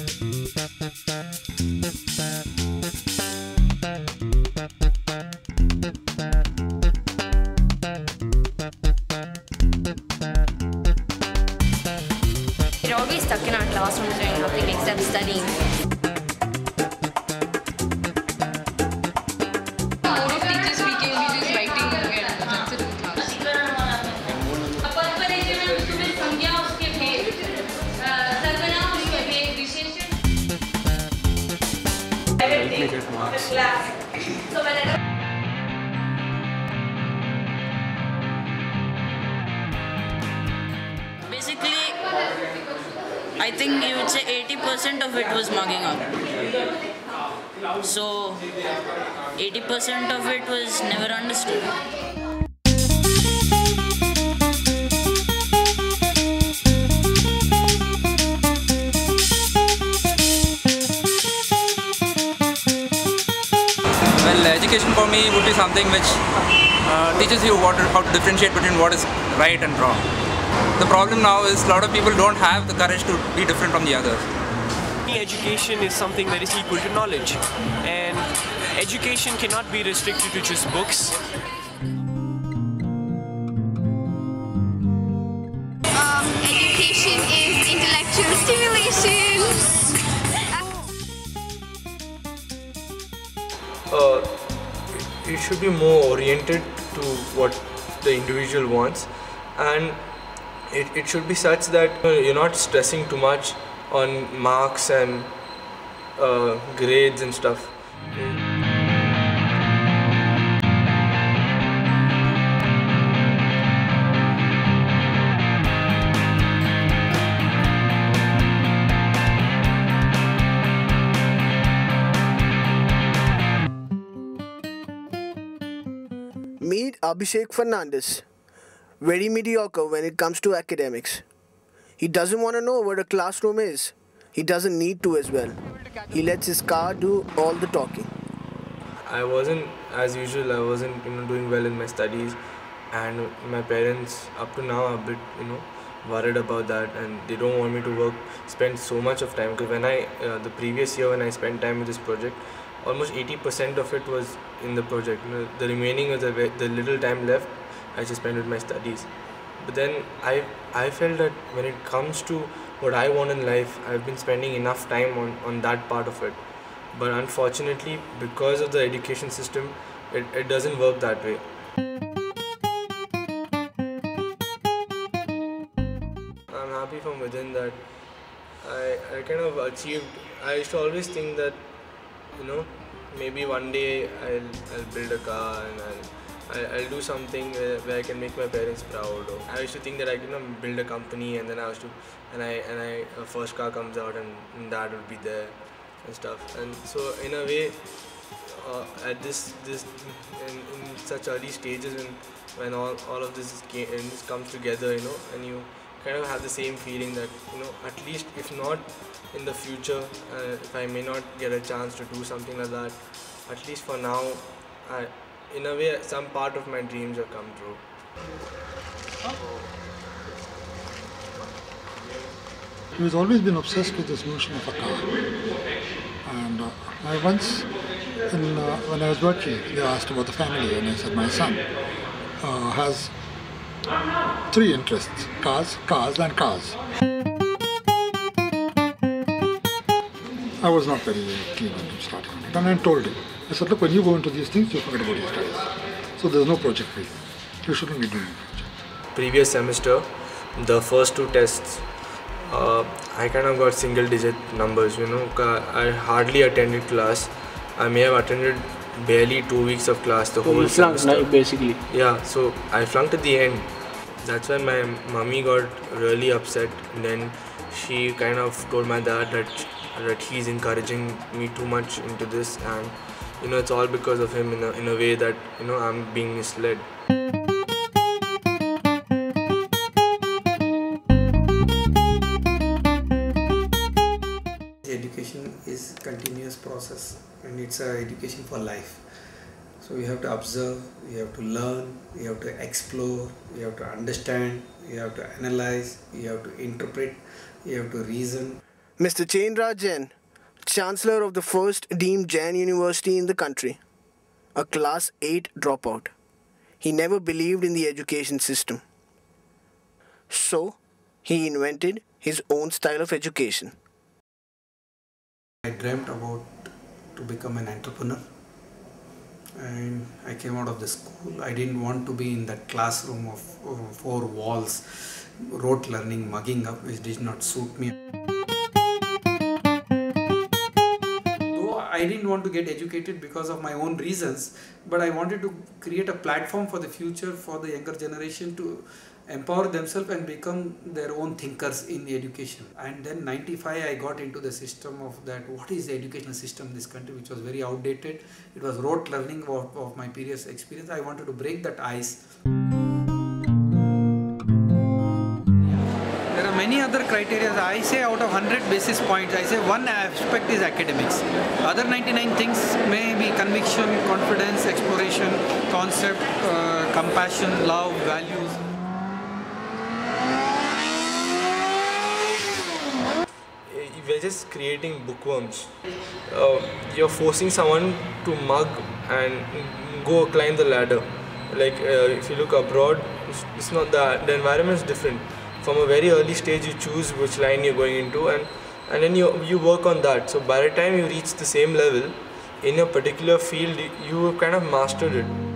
We're always stuck in our classrooms doing nothing except studying. I think you would say 80% of it was mugging up. So, 80% of it was never understood. Well, education for me would be something which uh, teaches you what, how to differentiate between what is right and wrong. The problem now is a lot of people don't have the courage to be different from the others. Education is something that is equal to knowledge, and education cannot be restricted to just books. Um, education is intellectual stimulation. uh, it should be more oriented to what the individual wants and it, it should be such that you're not stressing too much on marks and uh, grades and stuff Meet Abhishek Fernandez. Very mediocre when it comes to academics. He doesn't want to know what a classroom is. He doesn't need to as well. He lets his car do all the talking. I wasn't as usual I wasn't you know doing well in my studies and my parents up to now are a bit you know worried about that and they don't want me to work spend so much of time because when I uh, the previous year when I spent time with this project almost 80% of it was in the project you know, the remaining the, the little time left I just spent with my studies. But then I I felt that when it comes to what I want in life I've been spending enough time on, on that part of it. But unfortunately because of the education system it, it doesn't work that way. I'm happy from within that i i kind of achieved i used to always think that you know maybe one day i'll i'll build a car and i'll I'll, I'll do something where, where I can make my parents proud. I used to think that I can you know, build a company and then I used to, and I and I a first car comes out and, and dad will be there and stuff. And so in a way, uh, at this this in, in such early stages when when all, all of this is ca- and this comes together, you know, and you kind of have the same feeling that you know at least if not in the future, uh, if I may not get a chance to do something like that, at least for now, I, in a way, some part of my dreams have come true. He has always been obsessed with this notion of a car. And uh, I once, in, uh, when I was working, they asked about the family, and I said, my son uh, has three interests cars, cars, and cars. I was not very keen on starting it. And I told him, I said, look, when you go into these things, you forget about your studies. So there's no project for you. You shouldn't be doing it. Previous semester, the first two tests, uh, I kind of got single digit numbers, you know. I hardly attended class. I may have attended barely two weeks of class the whole semester. basically. Yeah, so I flunked at the end. That's when my mummy got really upset. Then she kind of told my dad that that he's encouraging me too much into this, and you know it's all because of him in a, in a way that you know I'm being misled. Education is continuous process and it's a education for life. So you have to observe, you have to learn, you have to explore, you have to understand, you have to analyze, you have to interpret, you have to reason. Mr. Chenraj Jain, Chancellor of the first deemed Jain University in the country, a Class 8 dropout. He never believed in the education system. So, he invented his own style of education. I dreamt about to become an entrepreneur and I came out of the school. I didn't want to be in that classroom of, of four walls, rote learning, mugging up, which did not suit me. I didn't want to get educated because of my own reasons, but I wanted to create a platform for the future for the younger generation to empower themselves and become their own thinkers in the education. And then 95 i got into the system of that what is the educational system in this country which was very outdated. It was rote learning of, of my previous experience. I wanted to break that ice criteria i say out of 100 basis points i say one aspect is academics other 99 things may be conviction confidence exploration concept uh, compassion love values we're just creating bookworms. Uh, you're forcing someone to mug and go climb the ladder. Like uh, if you look abroad, it's, not that the environment is different. From a very early stage, you choose which line you're going into, and and then you you work on that. So by the time you reach the same level in a particular field, you have kind of mastered it.